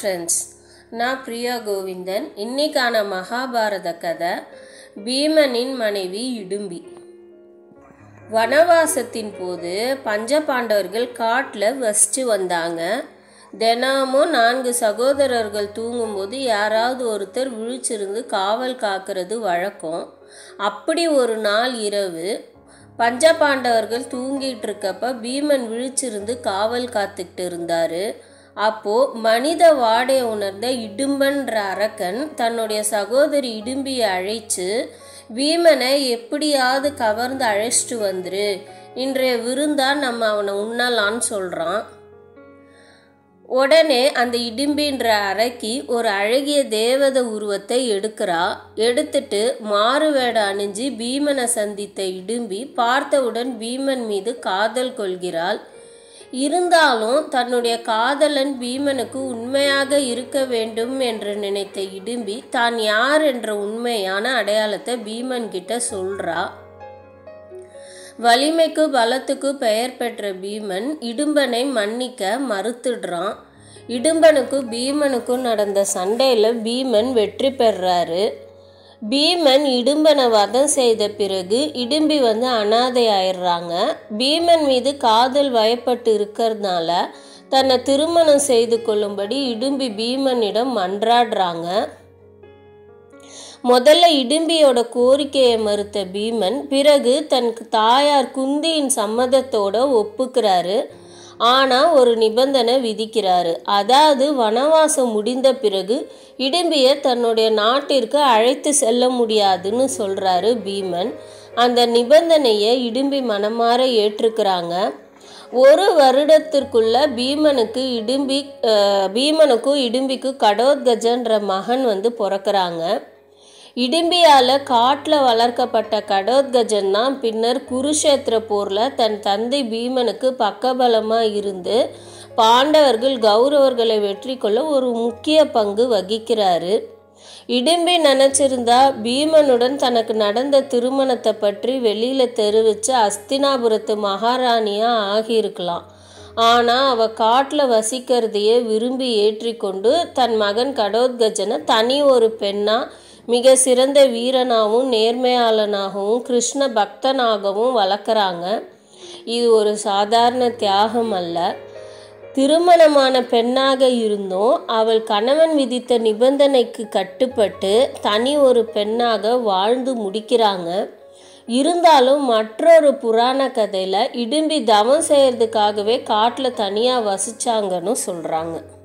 Friends நான் பிரியா கோவிந்தன். இன்னைக்கான மகாபாரத கதை பீமனின் மனைவி இடும்பி. வனவாசத்தின் போது பஞ்ச பாண்டவர்கள் காட்டில் வசித்து வந்தாங்க. தினமும் நான்கு சகோதரர்கள் தூங்கும்போது யாராவது ஒருத்தர் விழிச்சிருந்து காவல் காக்கிறது வழக்கம். அப்படி ஒரு நாள் இரவு பஞ்சபாண்டவர்கள் தூங்கிட்டு இருக்கப்ப பீமன் விழிச்சிருந்து காவல் காத்துக்கிட்டு இருந்தாரு. அப்போ மனித வாடை உணர்ந்த இடும்பன்ற அரக்கன் தன்னுடைய சகோதரி இடும்பியை அழைச்சு பீமனை எப்படியாவது கவர்ந்து அழைச்சிட்டு வந்துரு. இன்றைய விருந்தா நம்ம அவனை உண்ணலான்னு சொல்றான். உடனே அந்த இடும்பின்ற அரக்கி ஒரு அழகிய தேவத உருவத்தை எடுக்கிறா. எடுத்துட்டு மாறு அணிஞ்சு பீமனை சந்தித்த இடும்பி பார்த்தவுடன் பீமன் மீது காதல் கொள்கிறாள். இருந்தாலும் தன்னுடைய காதலன் பீமனுக்கு உண்மையாக இருக்க வேண்டும் என்று நினைத்த இடும்பி தான் யார் என்ற உண்மையான அடையாளத்தை பீமன் கிட்ட சொல்றா? வலிமைக்கு பலத்துக்கு பெயர் பெற்ற பீமன் இடும்பனை மன்னிக்க மறுத்துடுறான். இடும்பனுக்கும் பீமனுக்கும் நடந்த சண்டையில் பீமன் வெற்றி பெறாரு. பீமன் இடும்பனை வதம் செய்த பிறகு இடும்பி வந்து அனாதை ஆயிடுறாங்க பீமன் மீது காதல் வயப்பட்டு இருக்கிறதுனால தன்னை திருமணம் செய்து கொள்ளும்படி இடும்பி பீமனிடம் மன்றாடுறாங்க முதல்ல இடும்பியோட கோரிக்கையை மறுத்த பீமன் பிறகு தன் தாயார் குந்தியின் சம்மதத்தோட ஒப்புக்கிறாரு. ஆனால் ஒரு நிபந்தனை விதிக்கிறாரு. அதாவது வனவாசம் முடிந்த பிறகு இடும்பிய தன்னுடைய நாட்டிற்கு அழைத்து செல்ல முடியாதுன்னு சொல்கிறாரு பீமன். அந்த நிபந்தனையை இடும்பி மனமாற ஏற்றுக்கிறாங்க. ஒரு வருடத்திற்குள்ள பீமனுக்கு இடும்பி பீமனுக்கும் இடும்பிக்கும் கடோத்கஜன்ற மகன் வந்து பிறக்கிறாங்க. இடும்பியால் காட்டில் வளர்க்கப்பட்ட கடோத்கஜன் தான் பின்னர் குருஷேத்திர போரில் தன் தந்தை பீமனுக்கு பக்கபலமாக இருந்து பாண்டவர்கள் கௌரவர்களை வெற்றி கொள்ள ஒரு முக்கிய பங்கு வகிக்கிறாரு. இடும்பி நினச்சிருந்தா பீமனுடன் தனக்கு நடந்த திருமணத்தை பற்றி வெளியில் தெரிவித்து அஸ்தினாபுரத்து மகாராணியாக ஆகியிருக்கலாம். ஆனால் அவள் காட்டில் வசிக்கிறதையே விரும்பி ஏற்றிக்கொண்டு தன் மகன் கடோத்கஜனை தனி ஒரு பெண்ணாக மிக சிறந்த வீரனாகவும் நேர்மையாளனாகவும் கிருஷ்ண பக்தனாகவும் வளர்க்குறாங்க. இது ஒரு சாதாரண தியாகம் அல்ல. திருமணமான பெண்ணாக இருந்தும். அவள் கணவன் விதித்த நிபந்தனைக்கு கட்டுப்பட்டு தனி ஒரு பெண்ணாக வாழ்ந்து முடிக்கிறாங்க. இருந்தாலும் மற்றொரு புராண கதையில் இடும்பி தவம் செய்கிறதுக்காகவே காட்டில் தனியாக வசித்தாங்கன்னு சொல்கிறாங்க